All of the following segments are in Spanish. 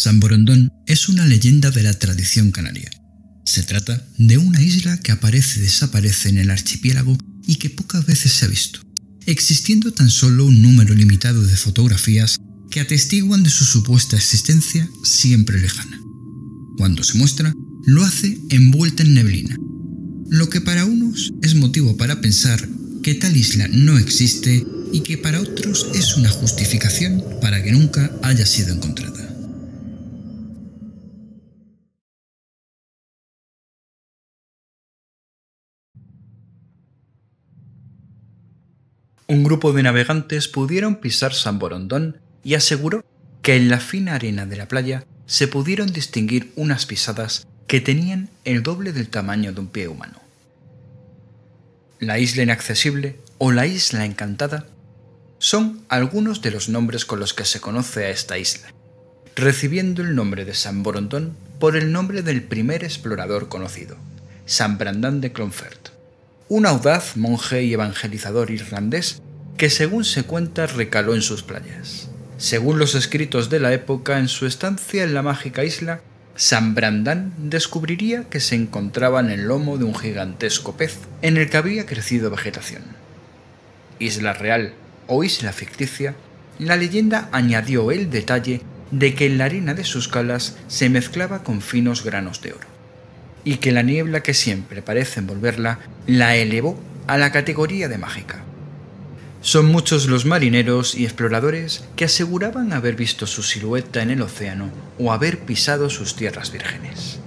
San Borondón es una leyenda de la tradición canaria. Se trata de una isla que aparece y desaparece en el archipiélago y que pocas veces se ha visto, existiendo tan solo un número limitado de fotografías que atestiguan de su supuesta existencia siempre lejana. Cuando se muestra, lo hace envuelta en neblina, lo que para unos es motivo para pensar que tal isla no existe y que para otros es una justificación para que nunca haya sido encontrada. Un grupo de navegantes pudieron pisar San Borondón y aseguró que en la fina arena de la playa se pudieron distinguir unas pisadas que tenían el doble del tamaño de un pie humano. La isla inaccesible o la isla encantada son algunos de los nombres con los que se conoce a esta isla, recibiendo el nombre de San Borondón por el nombre del primer explorador conocido, San Brandán de Clonfert, un audaz monje y evangelizador irlandés que según se cuenta recaló en sus playas. Según los escritos de la época, en su estancia en la mágica isla, San Brandán descubriría que se encontraba en el lomo de un gigantesco pez en el que había crecido vegetación. Isla real o isla ficticia, la leyenda añadió el detalle de que en la arena de sus calas se mezclaba con finos granos de oro, y que la niebla que siempre parece envolverla la elevó a la categoría de mágica. Son muchos los marineros y exploradores que aseguraban haber visto su silueta en el océano o haber pisado sus tierras vírgenes.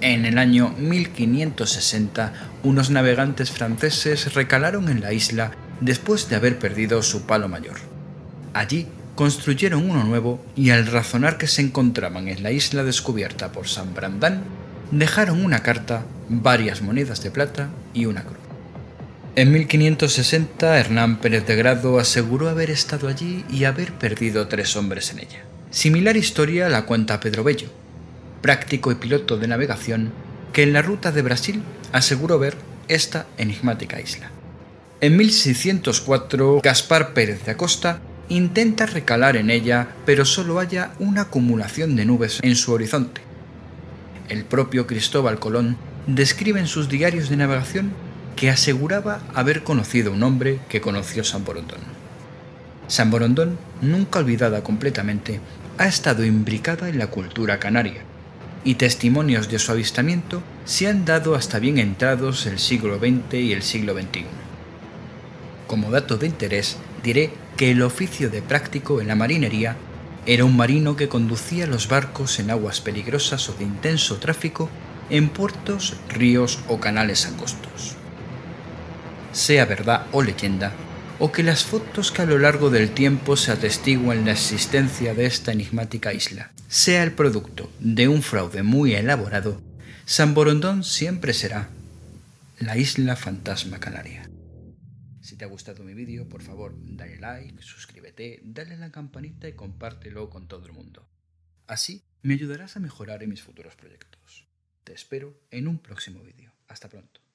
En el año 1560, unos navegantes franceses recalaron en la isla después de haber perdido su palo mayor. Allí construyeron uno nuevo y al razonar que se encontraban en la isla descubierta por San Brandán, dejaron una carta, varias monedas de plata y una cruz. En 1560, Hernán Pérez de Grado aseguró haber estado allí y haber perdido tres hombres en ella. Similar historia la cuenta Pedro Bello, práctico y piloto de navegación, que en la ruta de Brasil aseguró ver esta enigmática isla. En 1604, Gaspar Pérez de Acosta intenta recalar en ella, pero solo halla una acumulación de nubes en su horizonte. El propio Cristóbal Colón describe en sus diarios de navegación que aseguraba haber conocido un hombre que conoció San Borondón. San Borondón, nunca olvidada completamente, ha estado imbricada en la cultura canaria, y testimonios de su avistamiento se han dado hasta bien entrados el siglo XX y el siglo XXI. Como dato de interés, diré que el oficio de práctico en la marinería era un marino que conducía los barcos en aguas peligrosas o de intenso tráfico en puertos, ríos o canales angostos sea verdad o leyenda, o que las fotos que a lo largo del tiempo se atestiguan la existencia de esta enigmática isla sea el producto de un fraude muy elaborado, San Borondón siempre será la isla fantasma canaria. Si te ha gustado mi vídeo, por favor, dale like, suscríbete, dale a la campanita y compártelo con todo el mundo. Así me ayudarás a mejorar en mis futuros proyectos. Te espero en un próximo vídeo. Hasta pronto.